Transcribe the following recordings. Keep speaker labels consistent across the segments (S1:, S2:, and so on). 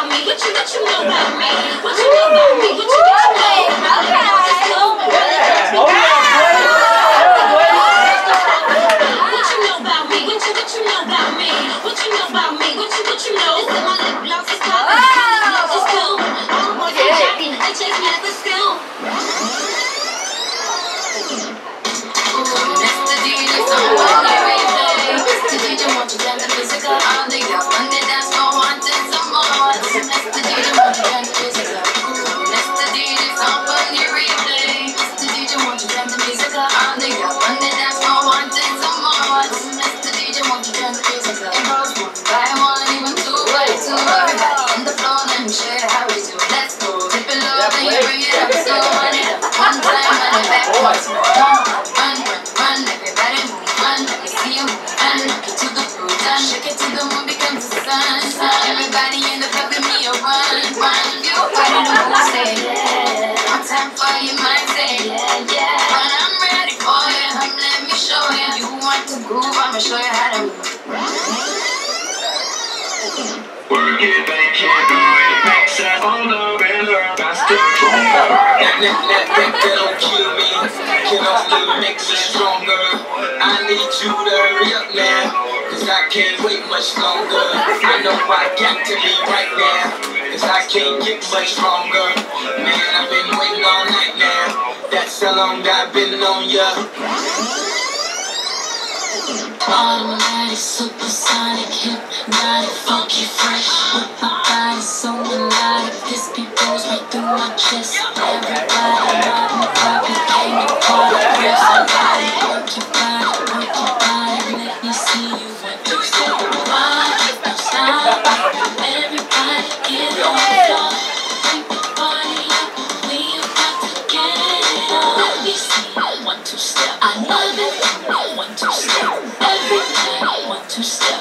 S1: about me? What you, what you know about me? What you know about me? What you, know about me? Okay.
S2: Run, run, run, everybody move, run. Let me see you move, run. Rock it to the groove, done. Shake it till the moon becomes the sun. Everybody in the club with me, a run, run. You ready to move, say One time for your mind, say But I'm ready for you. Come, let me show you. You want to groove, I'ma show you how to move.
S3: Work it, make it, go it, makes it all over and learn faster,
S4: stronger. That, that, that, that, that don't kill me. Can only make me stronger. I need you to hurry up now. Cause I can't wait much longer. I know I got to be right now. Cause I can't get much stronger. Man, I've been waiting all night now. That's how long I've been on ya.
S2: Automatic, supersonic, hypnotic, funky, fresh. With my body so melodic, this beat goes right through my chest. Everybody, two step.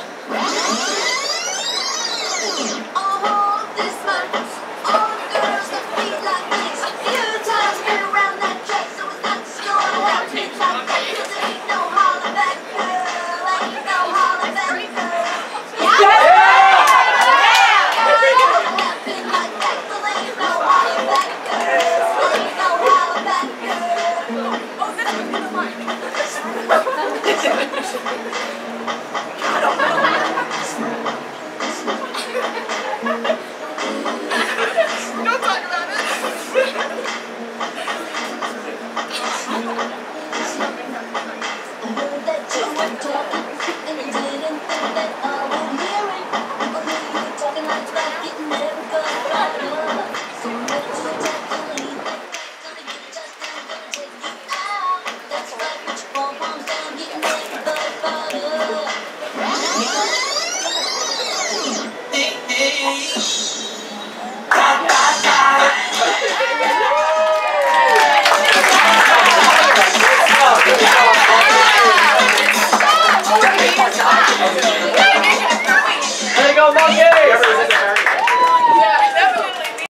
S1: Tell me what's